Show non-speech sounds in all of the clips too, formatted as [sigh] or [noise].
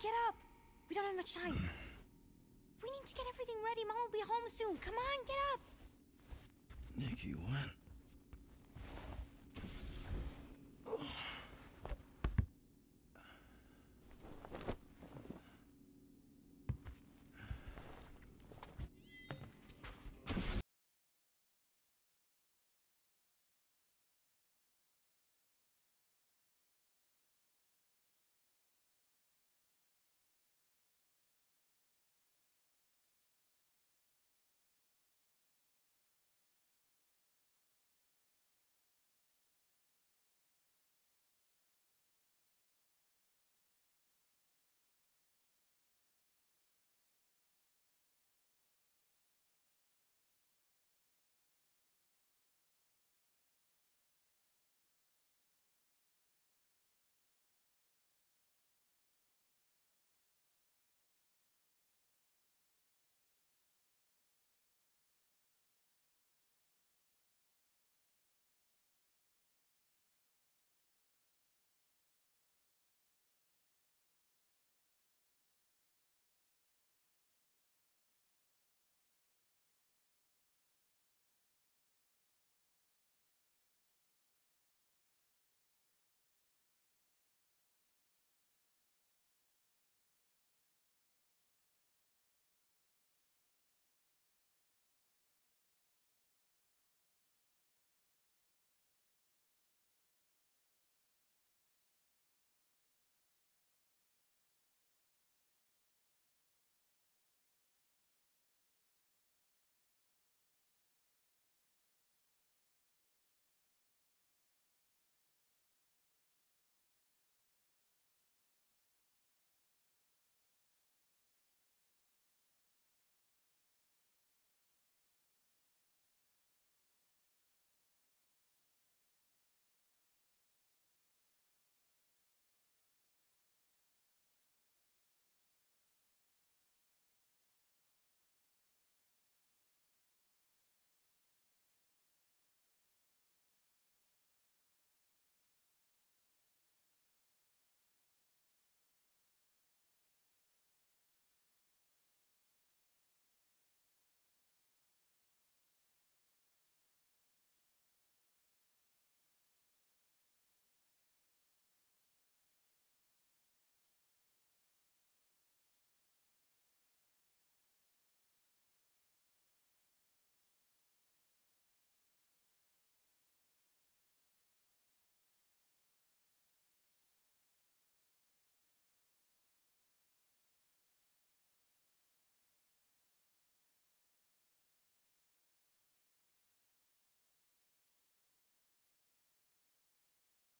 get up! We don't have much time. we need to get everything ready. Mom will be home soon. Come on, get up! Nikki, what?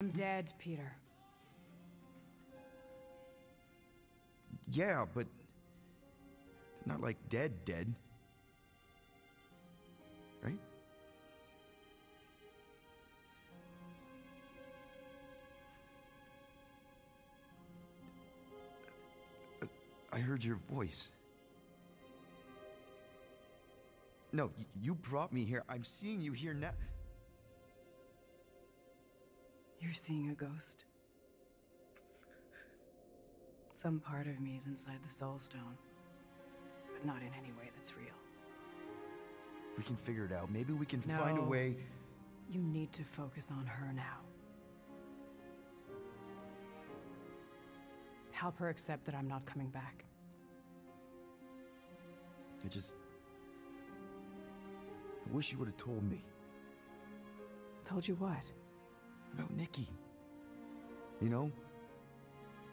I'm dead, Peter. Yeah, but not like dead, dead. Right? I heard your voice. No, you brought me here. I'm seeing you here now. You're seeing a ghost. Some part of me is inside the Soul Stone, but not in any way that's real. We can figure it out. Maybe we can find a No. way. You need to focus on her now. Help her accept that I'm not coming back. I just. I wish you would have told me Told you what? About Nikki. You know?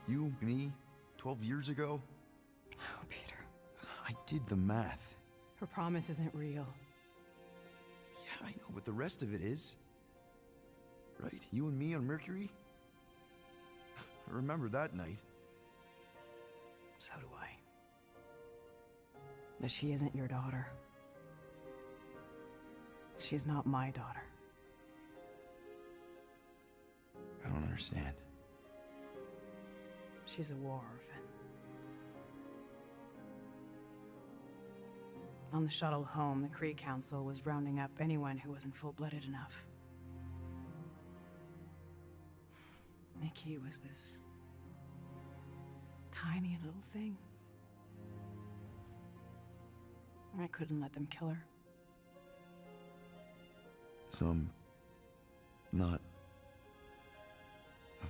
You, me, 12 years ago. Oh, Peter. I did the math. Her promise isn't real. Yeah, I know, but the rest of it is. Right? You and me on Mercury? I remember that night. So do I. But she isn't your daughter. She's not my daughter. Understand. She's a war orphan. On the shuttle home, the Kree Council was rounding up anyone who wasn't full-blooded enough. Nikki was this tiny little thing. I couldn't let them kill her. So I'm not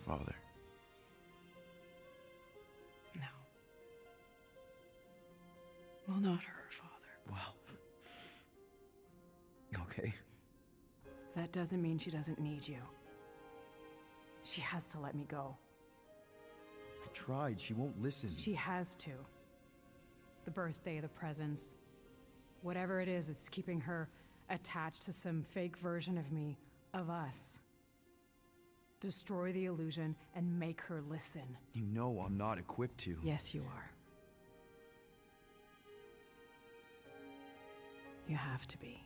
father. No. Well, not her father. Wow. [laughs] Okay. That doesn't mean she doesn't need you. She has to let me go. I tried. She won't listen. She has to. The birthday, the presents. Whatever it is, it's keeping her attached to some fake version of me, of us. Destroy the illusion and make her listen. You know I'm not equipped to. Yes, you are. You have to be.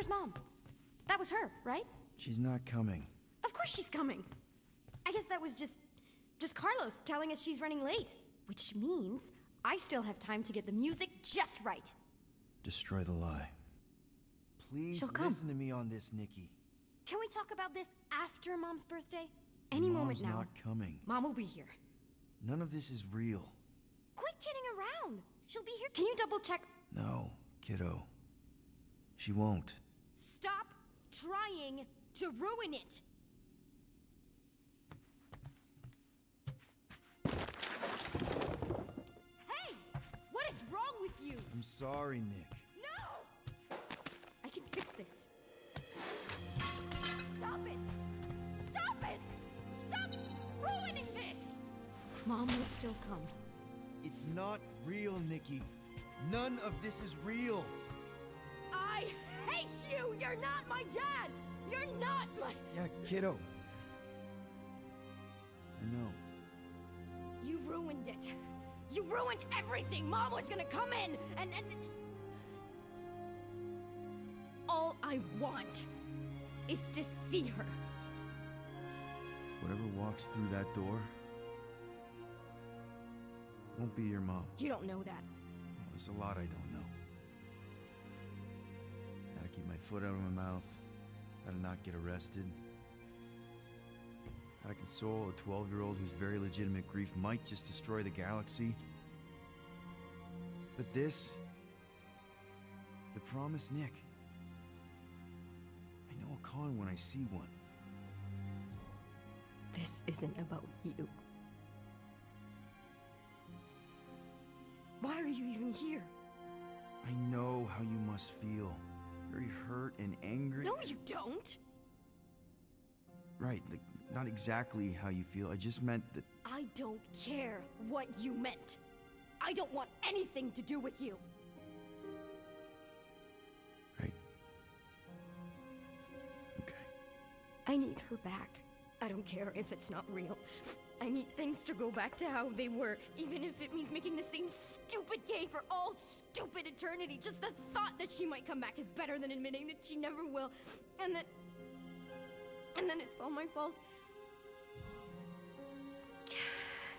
Where's Mom? That was her, right? She's not coming. Of course she's coming. I guess that was just. just Carlos telling us she's running late. Which means I still have time to get the music just right. Destroy the lie. Please listen to me on this, Nikki. Can we talk about this after Mom's birthday? Any moment now. Mom's not coming. Mom will be here. None of this is real. Quit kidding around. She'll be here. Can you double check? No, kiddo. She won't. Stop trying to ruin it. Hey! What is wrong with you? I'm sorry, Nick. No! I can fix this. Stop it! Stop it! Stop ruining this! Mom will still come. It's not real, Nikki. None of this is real. I hate you! You're not my dad! You're not my. Yeah, kiddo. I know. You ruined it. You ruined everything. Mom was gonna come in and and. All I want is to see her. Whatever walks through that door won't be your mom. You don't know that. Well, there's a lot I don't know. Keep my foot out of my mouth. How to not get arrested. How to console a 12 year old whose very legitimate grief might just destroy the galaxy. But this. The promised Nick. I know a con when I see one. This isn't about you. Why are you even here? I know how you must feel. Very hurt and angry. No, you don't. Right, like, not exactly how you feel. I just meant that. I don't care what you meant. I don't want anything to do with you. Right. Okay. I need her back. I don't care if it's not real. I need things to go back to how they were, even if it means making the same stupid game for all stupid eternity. Just the thought that she might come back is better than admitting that she never will. And that. And then it's all my fault. If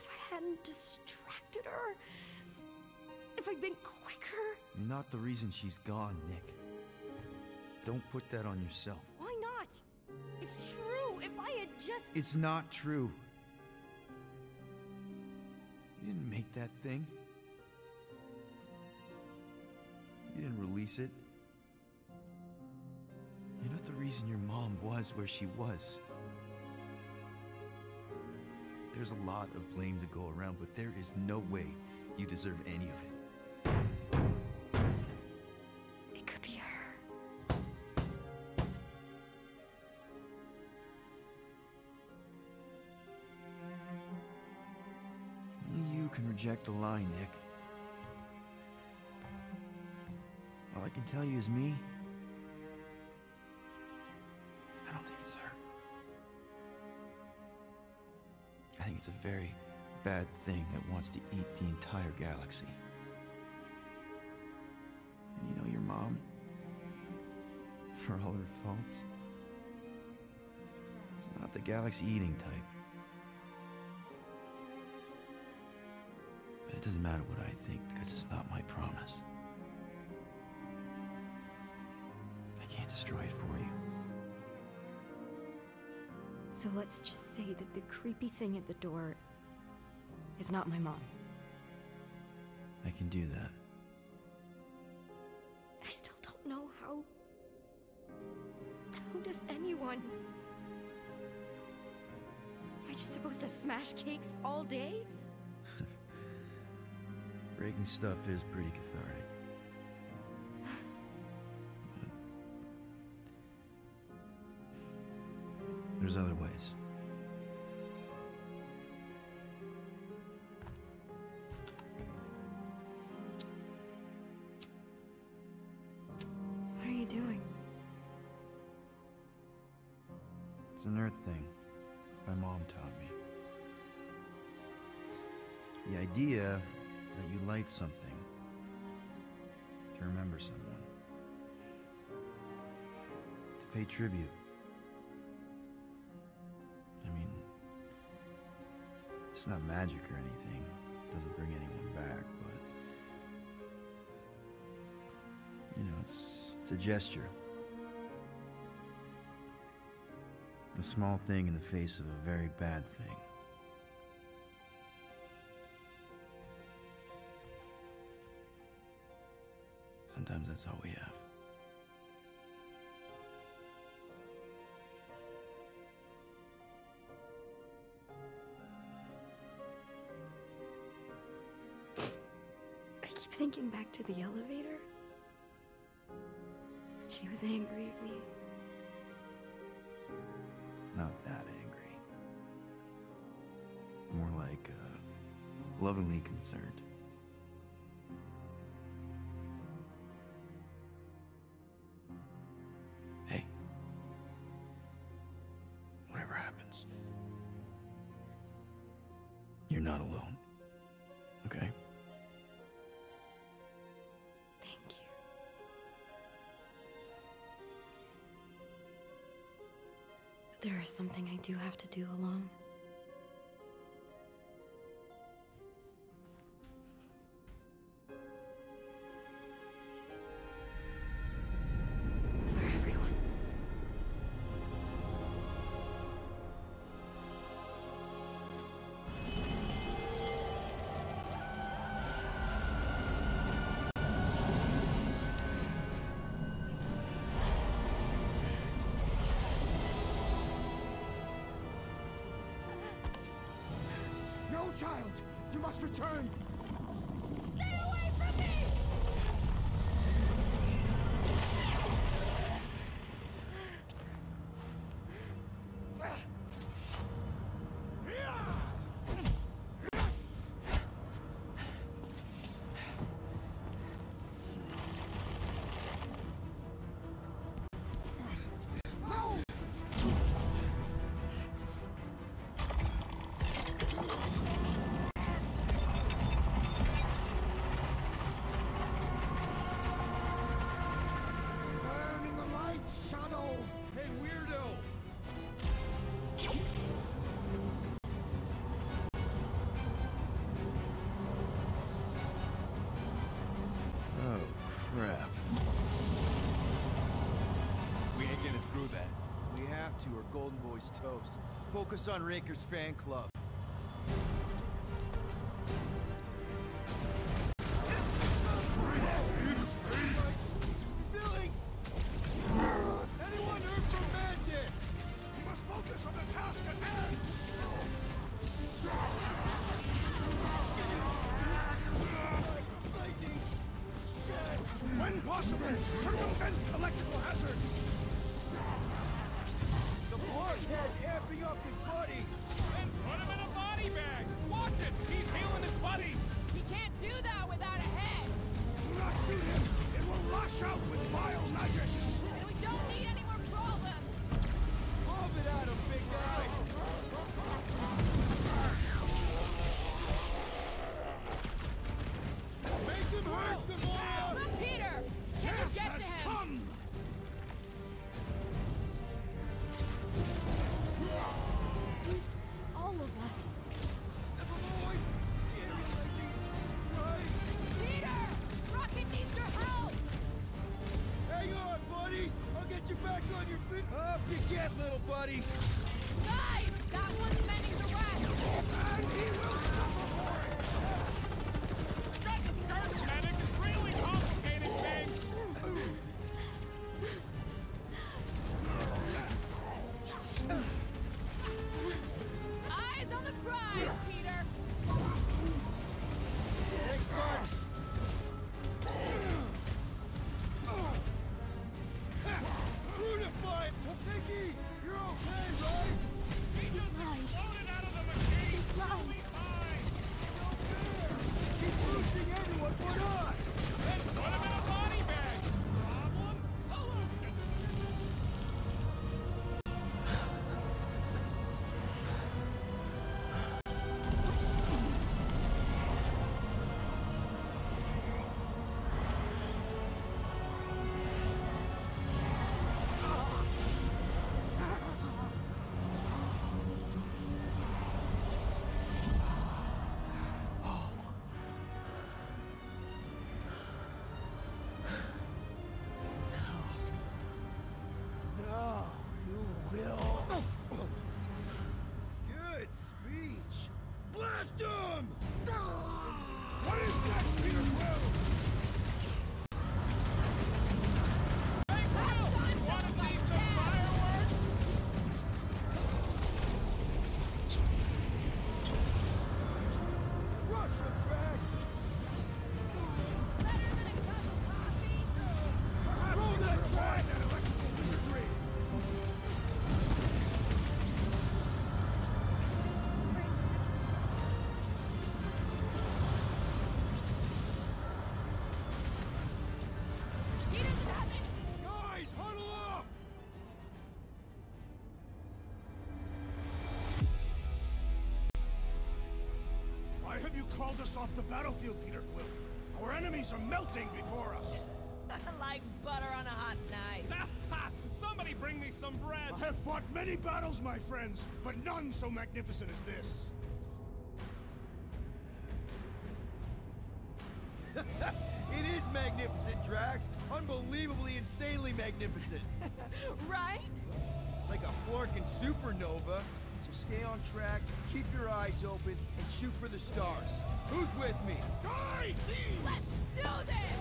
I hadn't distracted her. If I'd been quicker. You're not the reason she's gone, Nick. Don't put that on yourself. Why not? It's true. If I had just. It's not true. That thing. You didn't release it. You're not the reason your mom was where she was. There's a lot of blame to go around, but there is no way you deserve any of it. Reject a lie, Nick. All I can tell you is me. I don't think it's her. I think it's a very bad thing that wants to eat the entire galaxy. And you know your mom? for all her faults. She's not the galaxy eating type. But it doesn't matter what I think because it's not my promise. I can't destroy it for you. So let's just say that the creepy thing at the door is not my mom. I can do that. I still don't know how. How does anyone? Am I just supposed to smash cakes all day? Breaking stuff is pretty cathartic. There's other ways. What are you doing? It's an earth thing. My mom taught me. The idea is that you light something to remember someone, to pay tribute. I mean, it's not magic or anything, doesn't bring anyone back, but. You know, it's, it's a gesture. A small thing in the face of a very bad thing. Sometimes that's all we have. I keep thinking back to the elevator. She was angry at me. Not that angry. More like, uh, lovingly concerned. You're not alone. Okay? Thank you. But there is something I do have to do alone. To, or Golden Boy's toast. Focus on Raker's fan club. Lash out with vile magic! Called us off the battlefield, Peter Quill? Our enemies are melting before us. [laughs] like butter on a hot knife. [laughs] Somebody bring me some bread. I have fought many battles, my friends, but none so magnificent as this. [laughs] It is magnificent, Drax! Unbelievably, insanely magnificent! right? like a flarkin supernova. Stay on track, keep your eyes open, and shoot for the stars. Who's with me? Die, thieves! Let's do this.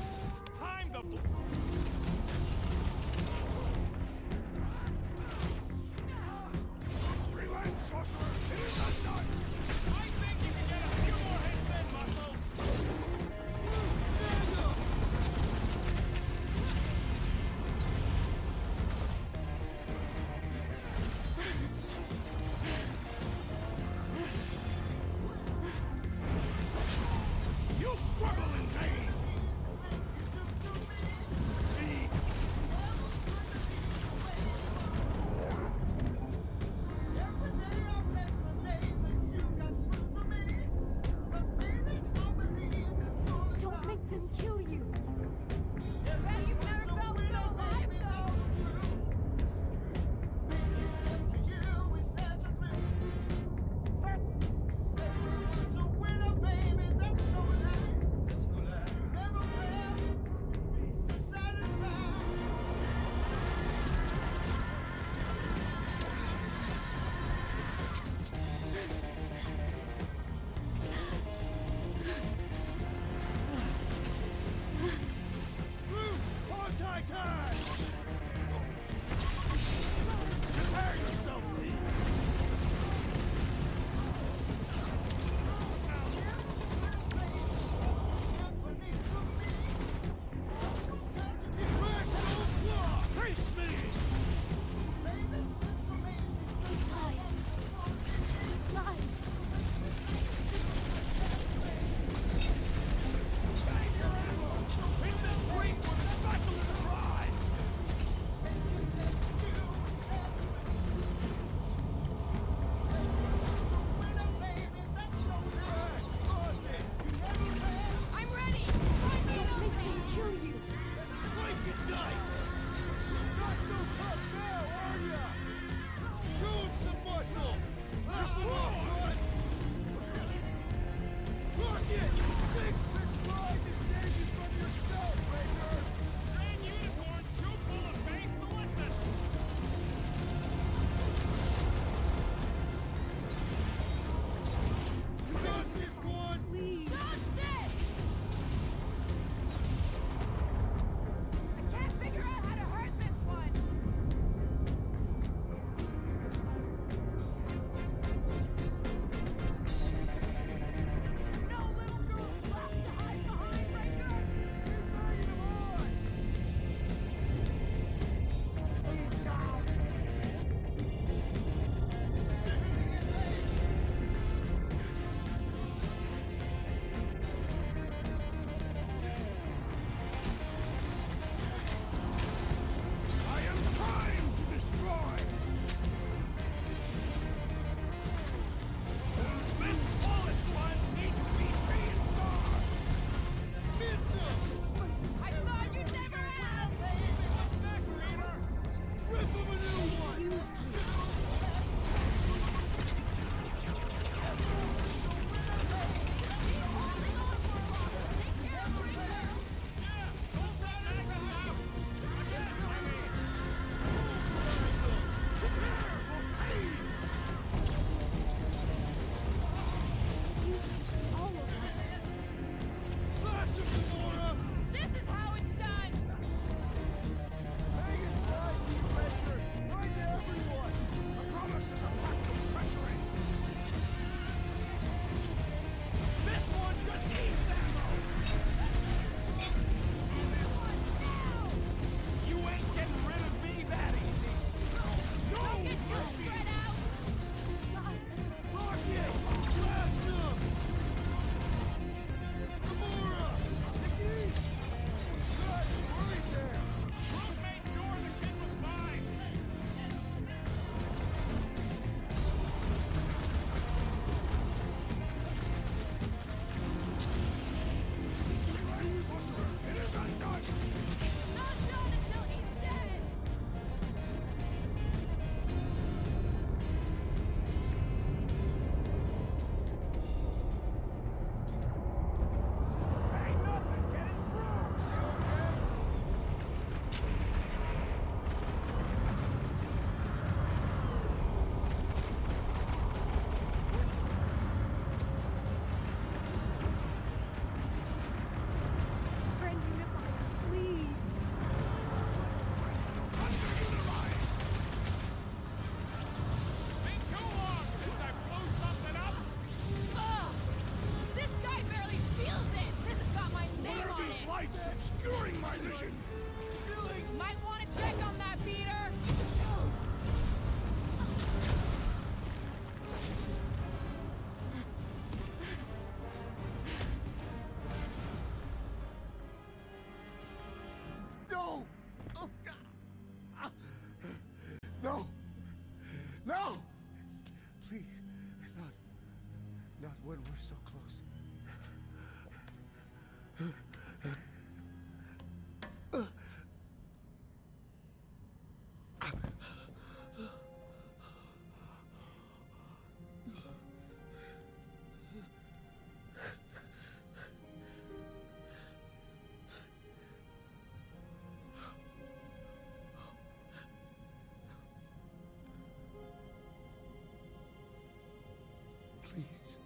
Please.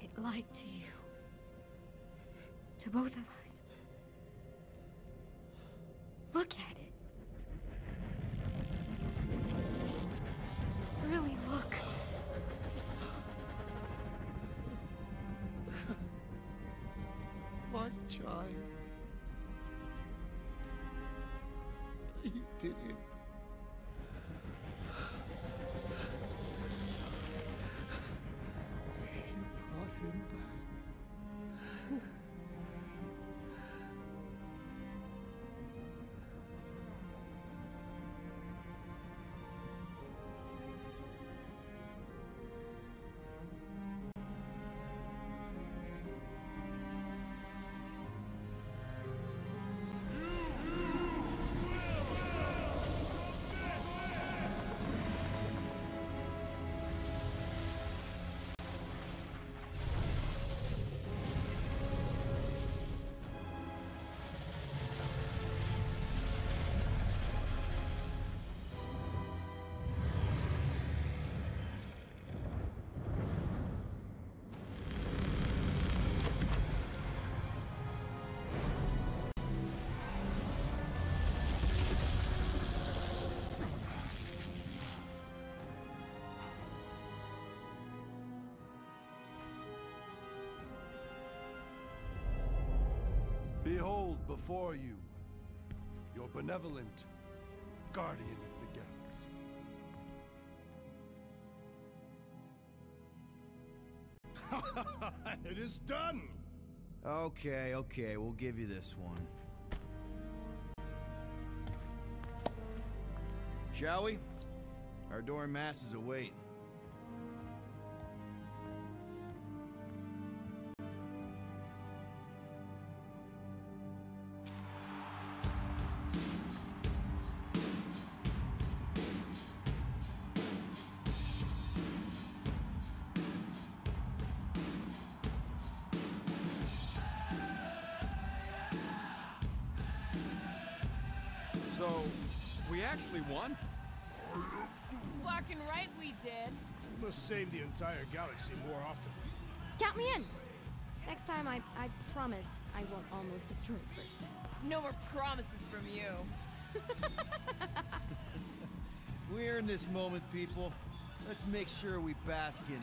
It lied to you. To both of us. Behold before you your benevolent guardian of the galaxy. [laughs] it is done! Okay, okay, we'll give you this one. Shall we? Our adoring masses await. So, we actually won? Fucking right we did. We must save the entire galaxy more often. Count me in! Next time, I, I promise I won't almost destroy it first. No more promises from you. [laughs] We're in this moment, people. Let's make sure we bask in it.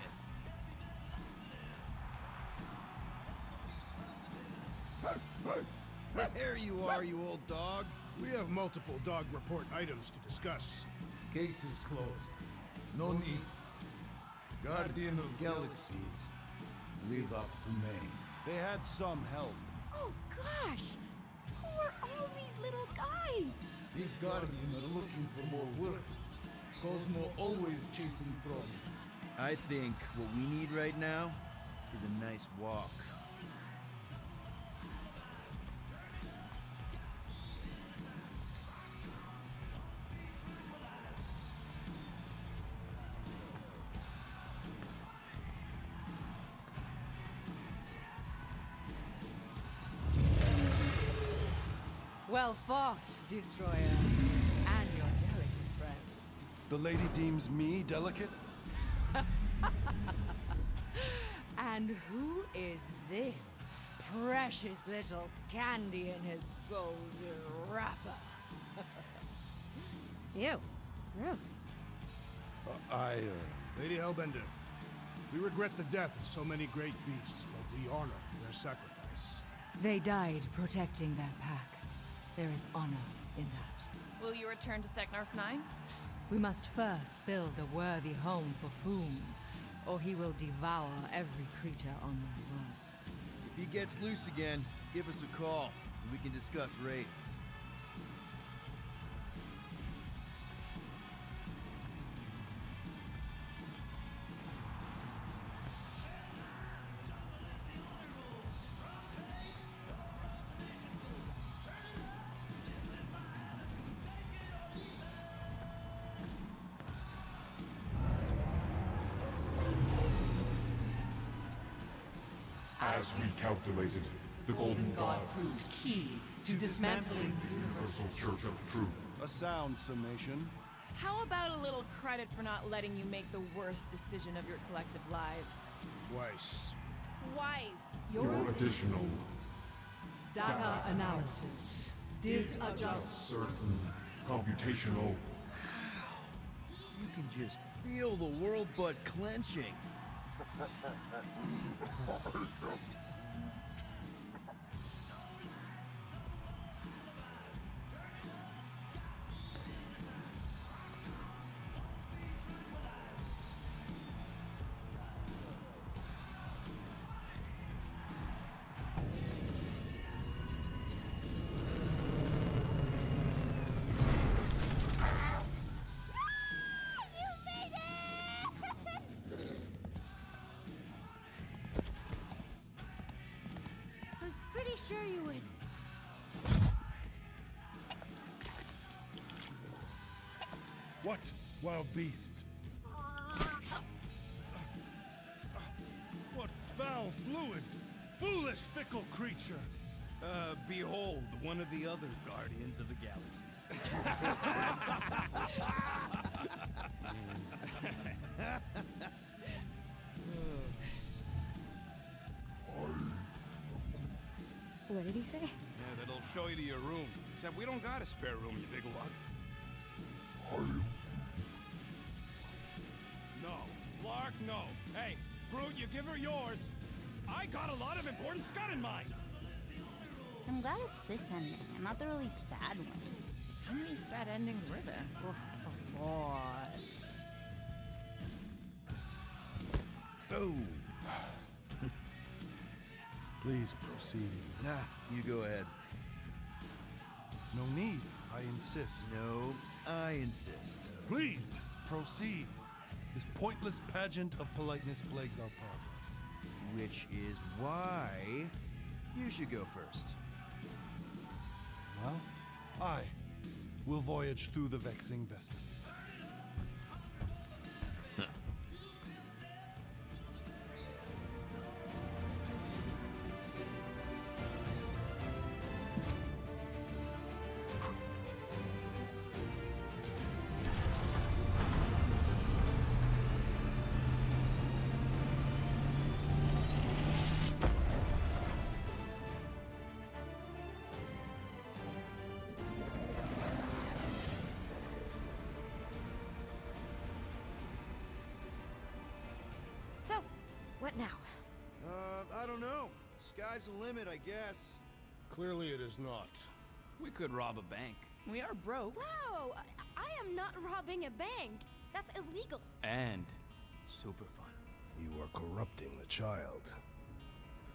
There you are, you old dog. We have multiple dog report items to discuss. Case is closed. No need. Guardian of Galaxies. Live up to name. They had some help. Oh gosh! Who are all these little guys? If Guardian are looking for more work, Cosmo always chasing problems. I think what we need right now is a nice walk. Well fought, Destroyer. And your delicate friends. The lady deems me delicate? [laughs] And who is this precious little candy in his golden wrapper? [laughs] Ew. Gross. Uh, I, uh... Lady Hellbender, we regret the death of so many great beasts, but we honor their sacrifice. They died protecting their pack. There is honor in that. Will you return to Seknarf 9? We must first build a worthy home for Foom, or he will devour every creature on my world. If he gets loose again, give us a call, and we can discuss rates. As we calculated, the Golden God proved key to dismantling the Universal Church of Truth. A sound summation. How about a little credit for not letting you make the worst decision of your collective lives? Twice. Twice. Your additional data analysis did adjust certain computational You can just feel the world butt clenching. I [laughs] sure you would. What, wild beast? What foul fluid! Foolish, fickle creature! Uh, behold, one of the other Guardians of the Galaxy. [laughs] [laughs] What did he say? Yeah, that'll show you to your room. Except we don't got a spare room, you big lug. Are you? No. Flark, no. Hey, Groot, you give her yours. I got a lot of important scud in mind. I'm glad it's this ending, and not the really sad one. How many sad endings were there? Ugh, a lot. Oh. Please proceed. Nah, you go ahead. No need. I insist. No, I insist. Please proceed. This pointless pageant of politeness plagues our progress. Which is why you should go first. Well, I will voyage through the vexing vestibule. Limit, I guess. Clearly it is not. We could rob a bank. We are broke. Whoa! I, I am not robbing a bank. That's illegal. And super fun. You are corrupting the child.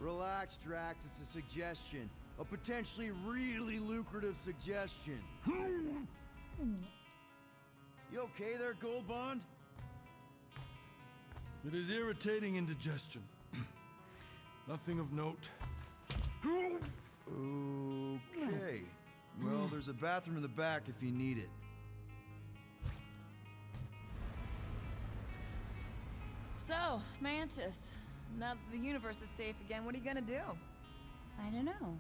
Relax, Drax. It's a suggestion. A potentially really lucrative suggestion. [laughs] you okay there, Gold Bond? It is irritating indigestion. [clears throat] Nothing of note. Okay. Well, there's a bathroom in the back if you need it. So, Mantis, now that the universe is safe again, what are you gonna do? I don't know.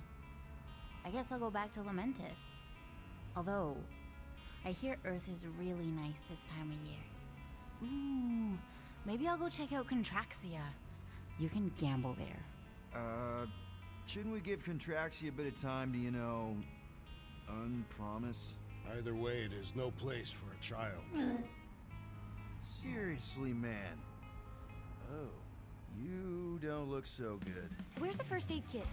I guess I'll go back to Lamentis. Although, I hear Earth is really nice this time of year. Ooh, maybe I'll go check out Contraxia. You can gamble there. Uh, shouldn't we give Contraxia a bit of time to, you know, unpromise? Either way, it is no place for a child. [laughs] Seriously, man. Oh, you don't look so good. Where's the first aid kit?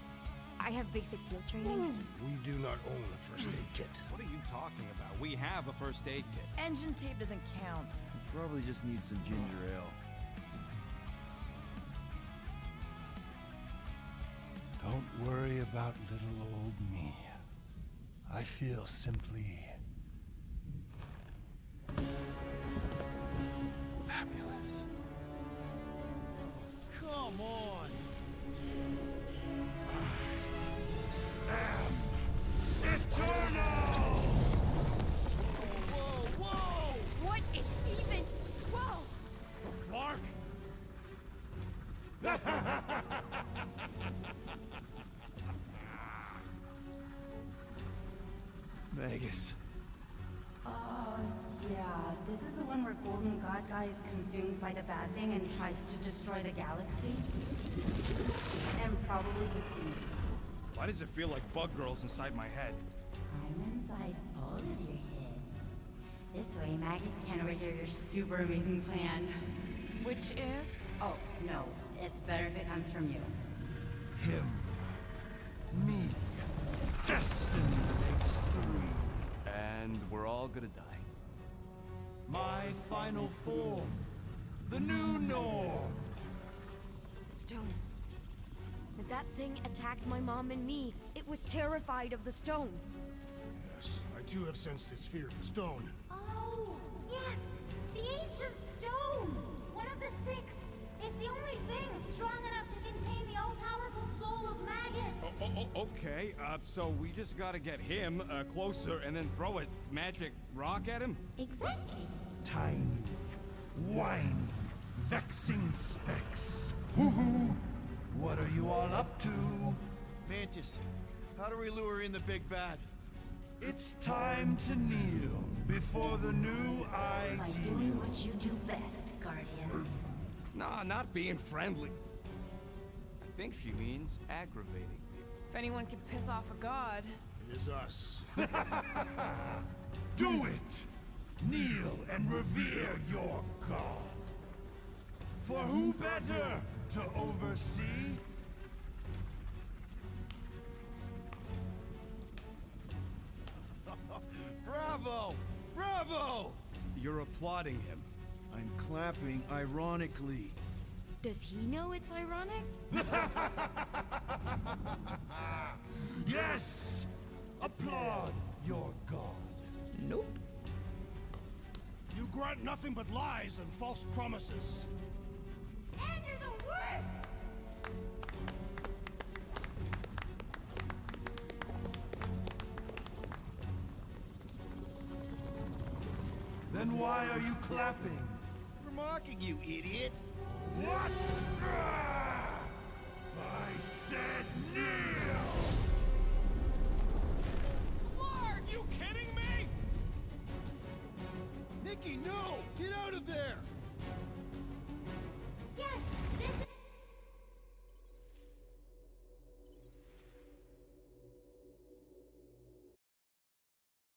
I have basic field training. Mm. We do not own a first aid kit. [laughs] What are you talking about? We have a first aid kit. Engine tape doesn't count. You probably just need some ginger ale. Worry about little old me. I feel simply fabulous. Come on! Golden God Guy is consumed by the bad thing and tries to destroy the galaxy? And probably succeeds. Why does it feel like bug girls inside my head? I'm inside all of your heads. This way, Magus can overhear your super amazing plan. Which is? Oh, no. It's better if it comes from you. Him. Me. Destiny makes three. And we're all gonna die. My final form. The new norm. The stone. When that thing attacked my mom and me, it was terrified of the stone. Yes, I too have sensed its fear of the stone. Okay, uh, so we just gotta get him uh, closer and then throw a magic rock at him? Exactly. Tiny, whiny, vexing specks. Woohoo! What are you all up to? Mantis, how do we lure in the big bad? It's time to kneel before the new idea. By doing what you do best, Guardians. Nah, not being friendly. I think she means aggravating people. If anyone can piss off a god. It is us. [laughs] Do it! Kneel and revere your god. For who better to oversee? [laughs] Bravo! Bravo! You're applauding him. I'm clapping ironically. Does he know it's ironic? [laughs] Yes! Applaud your god. Nope. You grant nothing but lies and false promises. And you're the worst! Then why are you clapping? We're mocking you, idiot! What? Ah! I said kneel! Are you kidding me? Nikki, no! Get out of there!